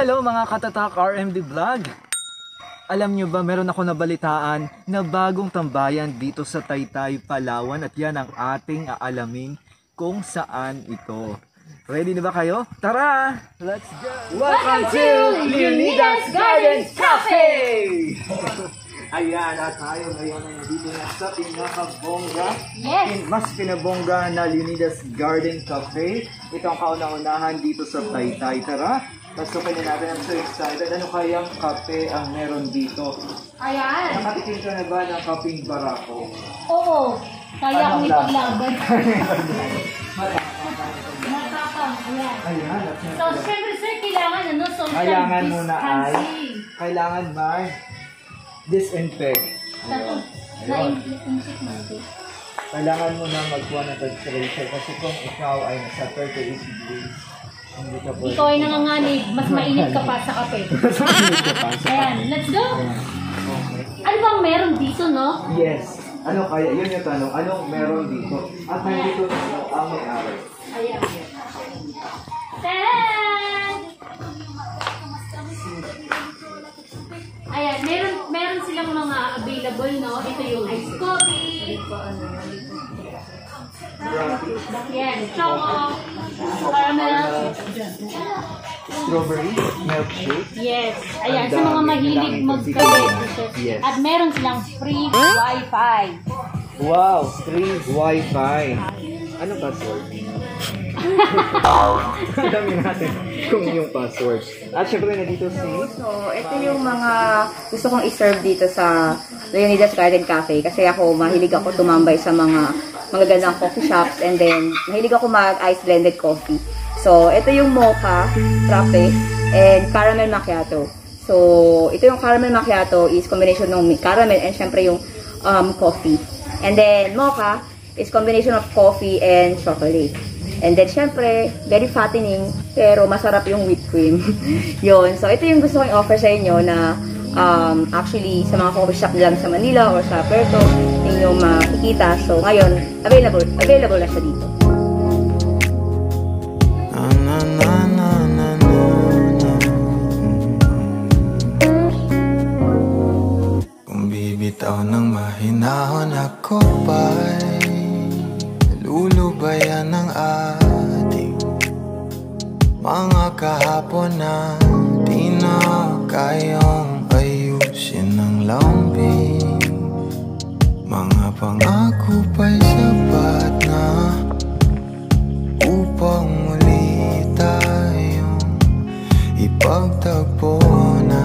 Hello mga katatak RMD Vlog! Alam nyo ba, meron ako nabalitaan na bagong tambayan dito sa Taytay, Palawan at yan ang ating aalamin kung saan ito. Ready na ba kayo? Tara! Let's go! Welcome to Leonidas Garden Cafe! Ayan, at tayo ngayon ay nandito na sa pinakabongga, Yes. pin- mas pinabongga na Leonidas Garden Cafe. Ito ang kauna-unahan dito sa Taytay. Tara, pasukin na natin. I'm so excited. Ano kayang kape ang meron dito? Ayan. Nakatikim ka na ba ng kaping barako? Oo. Kaya Ano kong lang? ipaglaban. Matapang. Ayan. Ayan, at So, syempre sir, kailangan ano, social Kailangan muna ay distancing. kailangan may disinfect. Tato, na-insik natin. Kailangan mo na magkuha ng temperature kasi kung ikaw ay nasa 38 degrees. Ikaw ay nanganganib, mas mainit ka pa sa kape. Ayan, let's go! Ano bang meron dito, no? Yes. Ano kaya? Yun yung tanong. Anong meron dito? At nandito ang may-ari. Ayan. Tan! Ayan, meron meron silang mga available, no? Ito yung ice coffee. Yan, choco, caramel. Strawberry milkshake. Yes. Ayan, Ang sa mga mahilig ang mag-beverages. Yes. At meron silang free wifi. Wow! Free Wi-Fi. Ano password? Dami natin kung yung password. At syempre nandito si... So, ito yung mga gusto kong i-serve dito sa Leonidas Garden Cafe kasi ako mahilig ako tumambay sa mga magagandang coffee shops and then mahilig ako mag-ice blended coffee. So, ito yung mocha, frappe, and caramel macchiato. So, ito yung caramel macchiato is combination ng caramel and syempre yung um, coffee. And then, mocha is combination of coffee and chocolate. And then, syempre, very fattening, pero masarap yung whipped cream. Yun. So, ito yung gusto kong offer sa inyo na um, actually sa mga coffee shop lang sa Manila or sa Puerto, ninyo makikita. So, ngayon, available, available na siya dito. Kung bibitaw ng mahinahon ako pa'y Lulubayan ng ating Mga kahapon na Di na kayang ayusin ng Mga pangako pa'y sapat na upang muli tayong ipagtagpo na